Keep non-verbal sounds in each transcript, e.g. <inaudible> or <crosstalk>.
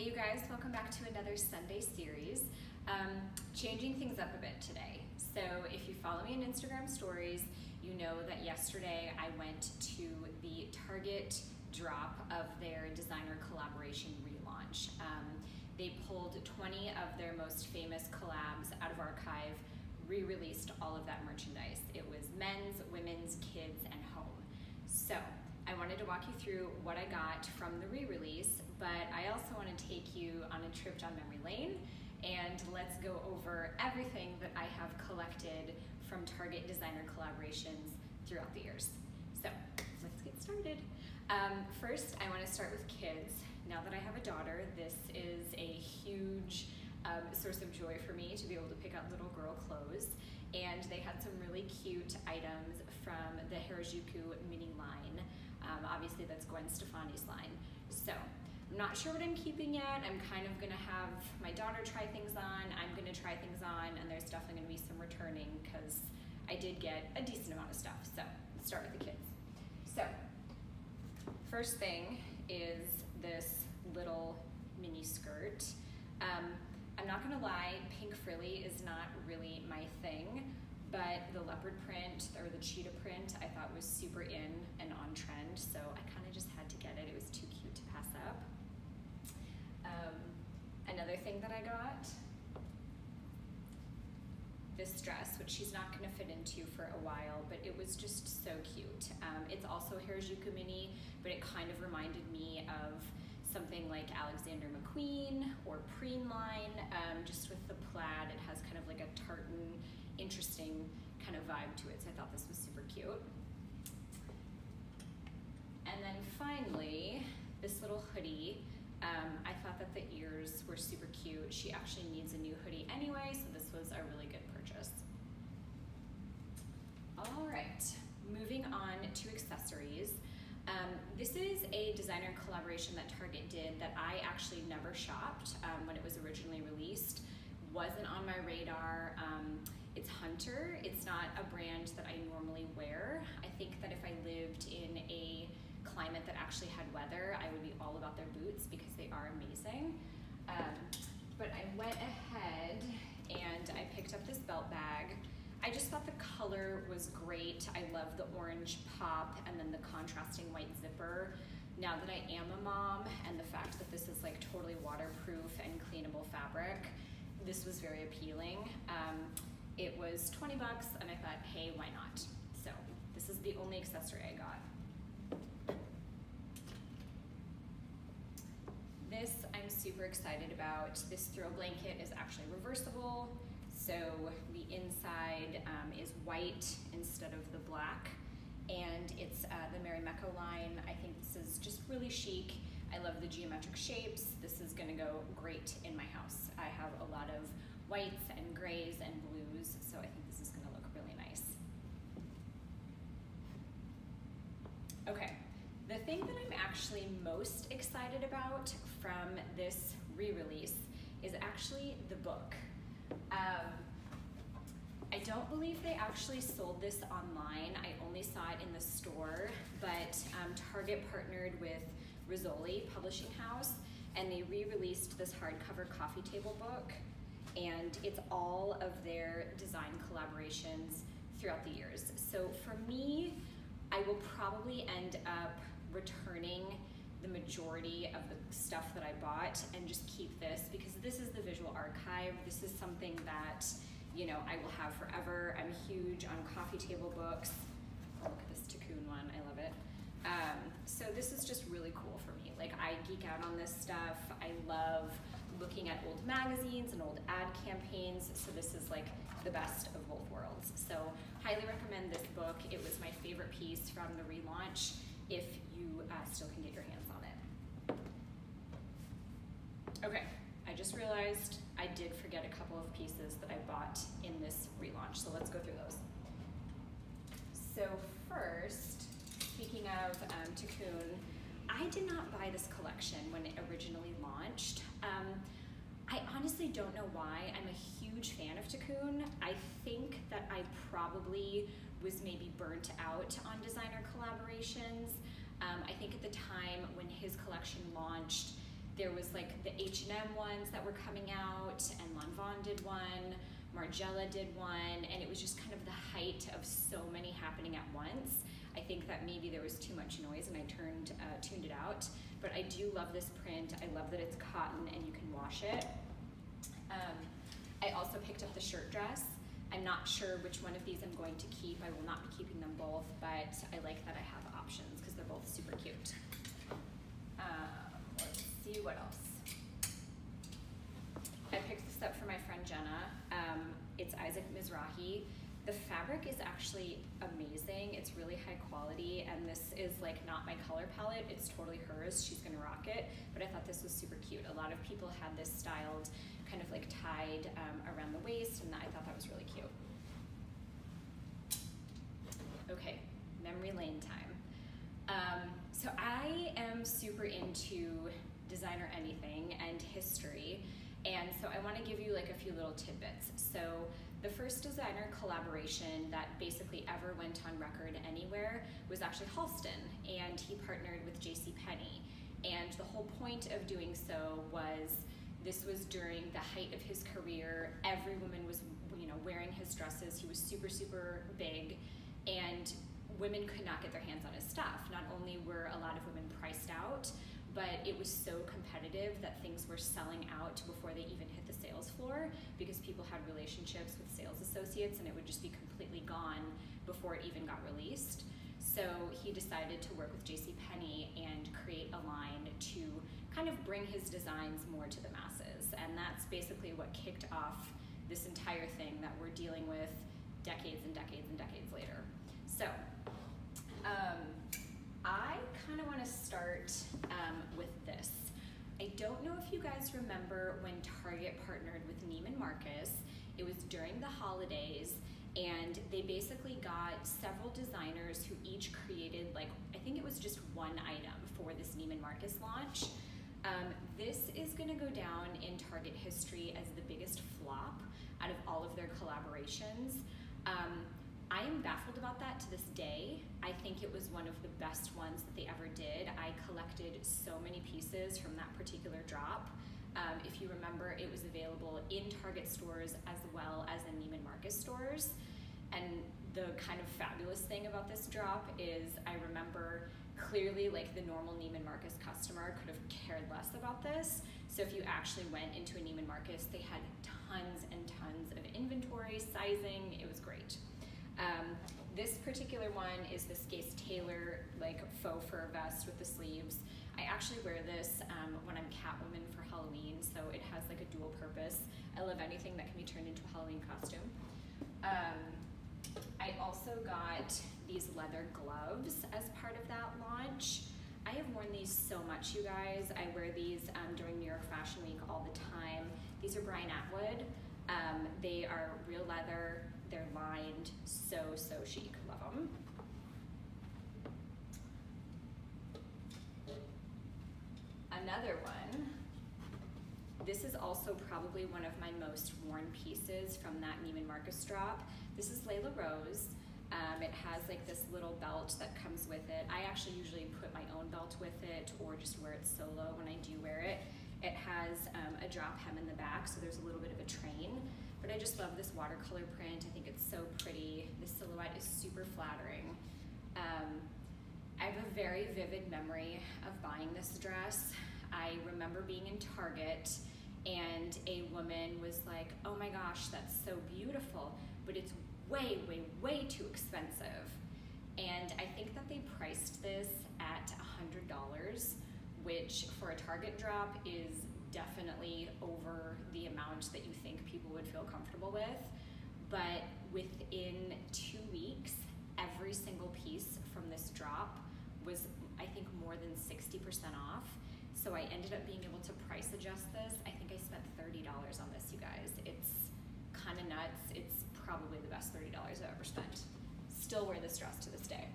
Hey, you guys, welcome back to another Sunday series. Um, changing things up a bit today. So, if you follow me on Instagram stories, you know that yesterday I went to the Target drop of their designer collaboration relaunch. Um, they pulled 20 of their most famous collabs out of archive, re released all of that merchandise. It was men's, women's, kids, and home. So, I wanted to walk you through what I got from the re-release, but I also want to take you on a trip down memory lane and let's go over everything that I have collected from Target designer collaborations throughout the years. So let's get started. Um, first, I want to start with kids. Now that I have a daughter, this is a huge um, source of joy for me to be able to pick out little girl clothes. And they had some really cute items from the Harajuku mini line. Um, obviously, that's Gwen Stefani's line. So, I'm not sure what I'm keeping yet. I'm kind of gonna have my daughter try things on, I'm gonna try things on, and there's definitely gonna be some returning because I did get a decent amount of stuff. So, let's start with the kids. So, first thing is this little mini skirt. Um, I'm not gonna lie, pink frilly is not really my thing but the leopard print or the cheetah print I thought was super in and on trend, so I kind of just had to get it. It was too cute to pass up. Um, another thing that I got, this dress, which she's not going to fit into for a while, but it was just so cute. Um, it's also Harajuku mini, but it kind of reminded me of something like Alexander McQueen or Preen line, um, just with the plaid. It has kind of like a tartan interesting kind of vibe to it. So I thought this was super cute. And then finally, this little hoodie. Um, I thought that the ears were super cute. She actually needs a new hoodie anyway, so this was a really good purchase. All right, moving on to accessories. Um, this is a designer collaboration that Target did that I actually never shopped um, when it was originally released. Wasn't on my radar. Um, it's Hunter. It's not a brand that I normally wear. I think that if I lived in a climate that actually had weather, I would be all about their boots because they are amazing. Um, but I went ahead and I picked up this belt bag. I just thought the color was great. I love the orange pop and then the contrasting white zipper. Now that I am a mom and the fact that this is like totally waterproof and cleanable fabric, this was very appealing. Um, it was 20 bucks and I thought, hey, why not? So this is the only accessory I got. This I'm super excited about. This throw blanket is actually reversible. So the inside um, is white instead of the black. And it's uh, the Marimekko line. I think this is just really chic. I love the geometric shapes. This is gonna go great in my house. I have a lot of whites and grays and blues, so I think this is gonna look really nice. Okay, the thing that I'm actually most excited about from this re-release is actually the book. Um, I don't believe they actually sold this online. I only saw it in the store, but um, Target partnered with Rizzoli Publishing House and they re-released this hardcover coffee table book and it's all of their collaborations throughout the years. So for me, I will probably end up returning the majority of the stuff that I bought and just keep this because this is the visual archive. This is something that, you know, I will have forever. I'm huge on coffee table books. Oh, look at this Thakoon one, I love it. Um, so this is just really cool for me. Like I geek out on this stuff. I love looking at old magazines and old ad campaigns. So this is like the best of both worlds. So highly recommend this book. It was my favorite piece from the relaunch if you uh, still can get your hands on it. Okay, I just realized I did forget a couple of pieces that I bought in this relaunch. So let's go through those. So first, speaking of um, I did not buy this collection when it originally launched. Um, I honestly don't know why. I'm a huge fan of Thakoon. I think that I probably was maybe burnt out on designer collaborations. Um, I think at the time when his collection launched, there was like the H&M ones that were coming out and Lanvin did one, Margiela did one, and it was just kind of the height of so many happening at once. I think that maybe there was too much noise and I turned uh, tuned it out. But I do love this print. I love that it's cotton and you can wash it. Um, I also picked up the shirt dress. I'm not sure which one of these I'm going to keep. I will not be keeping them both, but I like that I have options because they're both super cute. Um, let's see what else. I picked this up for my friend Jenna. Um, it's Isaac Mizrahi. The fabric is actually amazing. It's really high quality, and this is like not my color palette. It's totally hers. She's gonna rock it. But I thought this was super cute. A lot of people had this styled kind of like tied um, around the waist, and I thought that was really cute. Okay, memory lane time. Um, so I am super into designer anything and history, and so I want to give you like a few little tidbits. So the first designer collaboration that basically ever went on record anywhere was actually Halston, and he partnered with J.C. Penney. And the whole point of doing so was this was during the height of his career. Every woman was, you know, wearing his dresses. He was super, super big, and women could not get their hands on his stuff. Not only were a lot of women priced out, but it was so competitive that things were selling out before they even hit the sales floor because people had relationships with sales associates and it would just be completely gone before it even got released. So he decided to work with J.C. Penney and create a line to kind of bring his designs more to the masses. And that's basically what kicked off this entire thing that we're dealing with decades and decades and decades later. So, um, I kind of want to start um, with this. I don't know if you guys remember when Target partnered with Neiman Marcus. It was during the holidays, and they basically got several designers who each created, like, I think it was just one item for this Neiman Marcus launch. Um, this is going to go down in Target history as the biggest flop out of all of their collaborations. Um, I am baffled about that to this day. I think it was one of the best ones that they ever did. I collected so many pieces from that particular drop. Um, if you remember, it was available in Target stores as well as in Neiman Marcus stores. And the kind of fabulous thing about this drop is I remember clearly like the normal Neiman Marcus customer could have cared less about this. So if you actually went into a Neiman Marcus, they had tons and tons of inventory, sizing, it was great. Um, this particular one is this Gase Taylor like faux fur vest with the sleeves. I actually wear this um, when I'm Catwoman for Halloween, so it has like a dual purpose. I love anything that can be turned into a Halloween costume. Um, I also got these leather gloves as part of that launch. I have worn these so much, you guys. I wear these um, during New York Fashion Week all the time. These are Brian Atwood. Um, they are real leather, they're lined, so, so chic. Love them. Another one. This is also probably one of my most worn pieces from that Neiman Marcus drop. This is Lela Rose. Um, it has like this little belt that comes with it. I actually usually put my own belt with it or just wear it solo when I do wear it. It has um, a drop hem in the back, so there's a little bit of a train. But I just love this watercolor print. I think it's so pretty. The silhouette is super flattering. Um, I have a very vivid memory of buying this dress. I remember being in Target and a woman was like, oh my gosh, that's so beautiful, but it's way, way, way too expensive. And I think that they priced this at $100, which for a Target drop is definitely over the amount that you think people would feel comfortable with. But within two weeks, every single piece from this drop was, I think, more than 60% off. So I ended up being able to price adjust this. I think I spent $30 on this, you guys. It's kind of nuts. It's probably the best $30 I've ever spent. Still wear this dress to this day.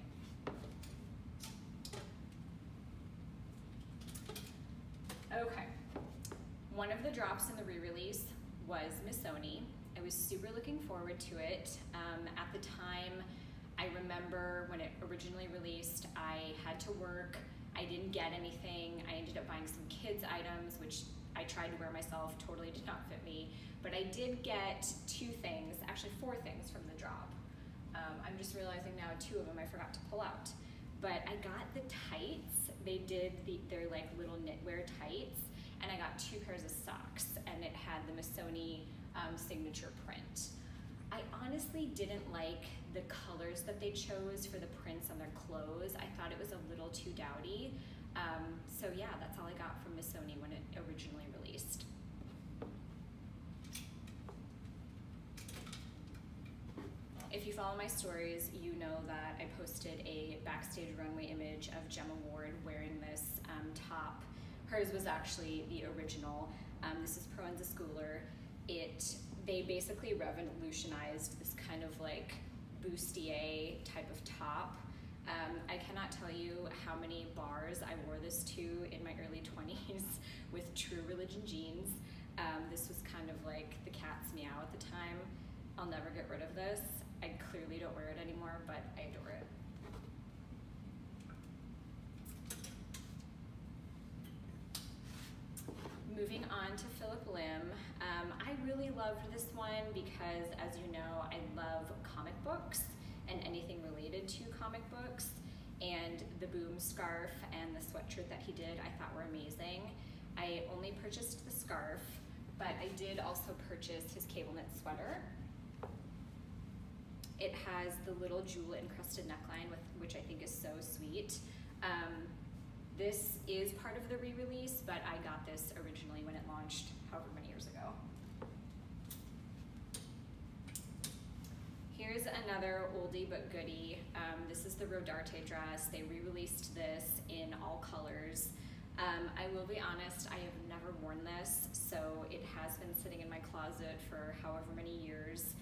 Okay. One of the drops in the re-release was Missoni. I was super looking forward to it. Um, at the time, I remember when it originally released, I had to work. I didn't get anything. I ended up buying some kids' items, which I tried to wear myself, totally did not fit me. But I did get two things, actually four things from the drop. Um, I'm just realizing now two of them I forgot to pull out. But I got the tights. They did the, they're like little knitwear tights. And I got two pairs of socks and it had the Missoni um, signature print. I honestly didn't like the colors that they chose for the prints on their clothes. I thought it was a little too dowdy. Um, so yeah, that's all I got from Missoni when it originally released. If you follow my stories, you know that I posted a backstage runway image of Gemma Ward wearing this um, top. Hers was actually the original. Um, this is Proenza Schouler. It they basically revolutionized this kind of like bustier type of top. Um, I cannot tell you how many bars I wore this to in my early 20s <laughs> with True Religion jeans. Um, this was kind of like the cat's meow at the time. I'll never get rid of this. I clearly don't wear it anymore, but I adore it. Moving on to Phillip Lim, um, I really loved this one because, as you know, I love comic books and anything related to comic books. And the boom scarf and the sweatshirt that he did, I thought were amazing. I only purchased the scarf, but I did also purchase his cable knit sweater. It has the little jewel encrusted neckline, with, which I think is so sweet. Um, this is part of the re-release, but I got this originally when it launched however many years ago. Here's another oldie but goodie. Um, this is the Rodarte dress. They re-released this in all colors. Um, I will be honest, I have never worn this, so it has been sitting in my closet for however many years.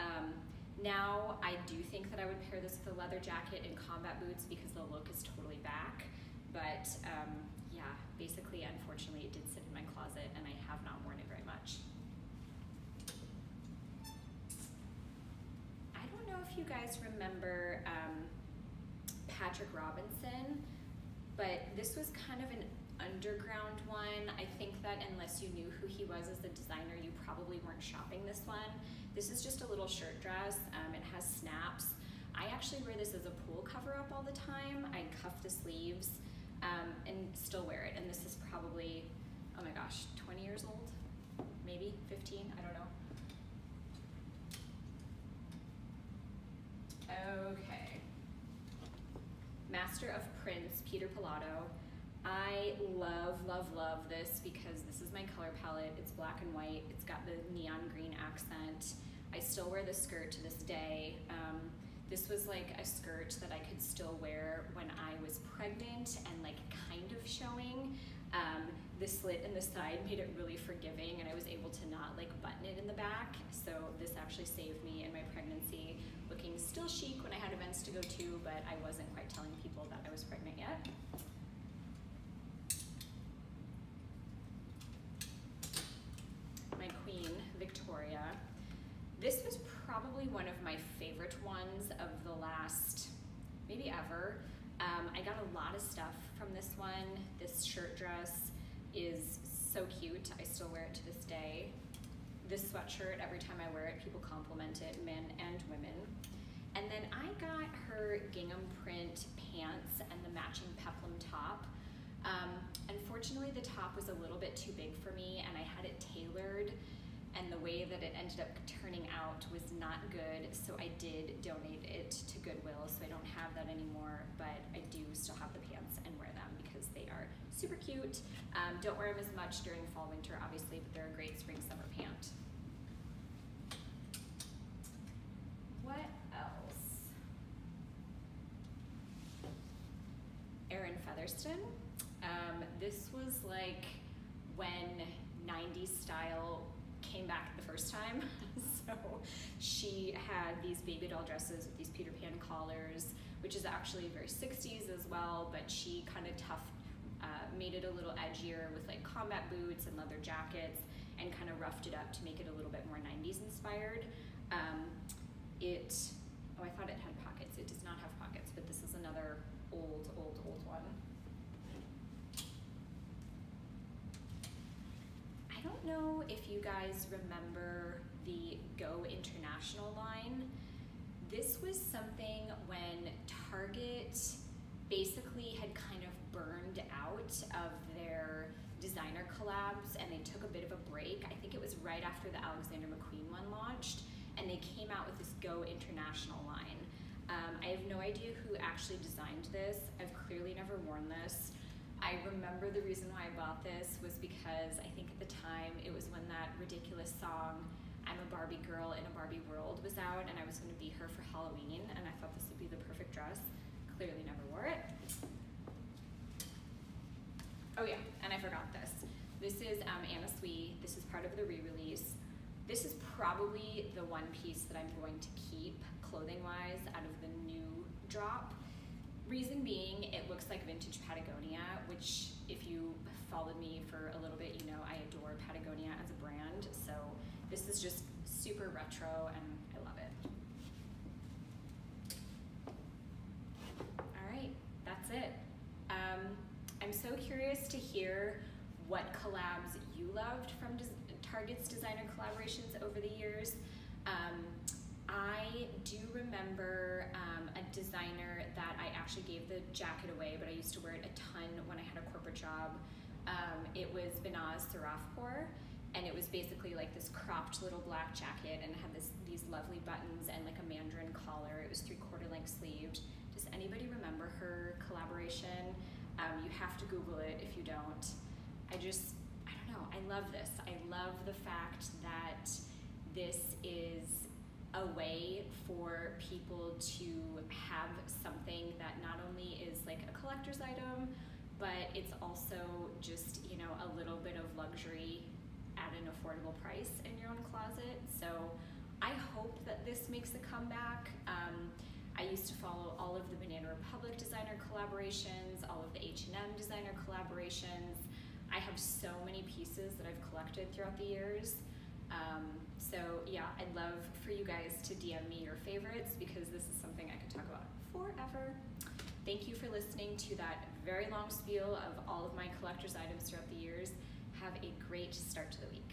Um, now, I do think that I would pair this with a leather jacket and combat boots because the look is totally back. But um, yeah, basically, unfortunately, it did sit in my closet and I have not worn it very much. I don't know if you guys remember um, Patrick Robinson, but this was kind of an underground one. I think that unless you knew who he was as a designer, you probably weren't shopping this one. This is just a little shirt dress. Um, it has snaps. I actually wear this as a pool cover up all the time. I cuff the sleeves um, and still wear it. And this is probably, oh my gosh, 20 years old? Maybe 15? I don't know. Okay. Master of Prints, Peter Pilotto. I love, love, love this because this is my color palette. It's black and white. It's got the neon green accent. I still wear the skirt to this day. Um, this was like a skirt that I could still wear when I was pregnant and like kind of showing. Um, the slit in the side made it really forgiving and I was able to not like button it in the back. So this actually saved me in my pregnancy looking still chic when I had events to go to, but I wasn't quite telling people that I was pregnant yet. My queen, Victoria. This was probably one of my favorite ones of the last, maybe ever. Um, I got a lot of stuff from this one. This shirt dress is so cute. I still wear it to this day. This sweatshirt, every time I wear it, people compliment it, men and women. And then I got her gingham print pants and the matching peplum top. Um, unfortunately, the top was a little bit too big for me and I had it tailored and the way that it ended up turning out was not good, so I did donate it to Goodwill, so I don't have that anymore, but I do still have the pants and wear them because they are super cute. Um, don't wear them as much during fall, winter, obviously, but they're a great spring, summer pant. What else? Erin Featherston. Um, this was like when 90s style came back the first time. <laughs> so she had these baby doll dresses with these Peter Pan collars, which is actually very 60s as well, but she kind of tough, uh, made it a little edgier with like combat boots and leather jackets and kind of roughed it up to make it a little bit more 90s inspired. Um, it, oh, I thought it had pockets. It does not have pockets, but this is another old, old, old one. Don't know if you guys remember the Go International line. This was something when Target basically had kind of burned out of their designer collabs and they took a bit of a break. I think it was right after the Alexander McQueen one launched, and they came out with this Go International line. Um, I have no idea who actually designed this. I've clearly never worn this. I remember the reason why I bought this was because I think at the time it was when that ridiculous song I'm a Barbie girl in a Barbie world was out and I was going to be her for Halloween and I thought this would be the perfect dress. Clearly never wore it. Oh yeah, and I forgot this. This is um, Anna Sui. This is part of the re-release. This is probably the one piece that I'm going to keep clothing-wise out of the new. Reason being, it looks like vintage Patagonia, which if you followed me for a little bit, you know I adore Patagonia as a brand. So this is just super retro and I love it. All right, that's it. Um, I'm so curious to hear what collabs you loved from Des Target's designer collaborations over the years. Um, I do remember um, a designer that I actually gave the jacket away, but I used to wear it a ton when I had a corporate job. Um, it was Behnaz Sarafpour and it was basically like this cropped little black jacket and it had this these lovely buttons and like a mandarin collar. It was three quarter length sleeved. Does anybody remember her collaboration? Um, you have to Google it if you don't. I just, I don't know, I love this. I love the fact that this is a way for people to have something that not only is like a collector's item, but it's also just, you know, a little bit of luxury at an affordable price in your own closet. So I hope that this makes a comeback. Um, I used to follow all of the Banana Republic designer collaborations, all of the H&M designer collaborations. I have so many pieces that I've collected throughout the years. Um, so yeah, I'd love for you guys to DM me your favorites because this is something I could talk about forever. Thank you for listening to that very long spiel of all of my collector's items throughout the years. Have a great start to the week.